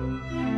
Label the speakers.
Speaker 1: Música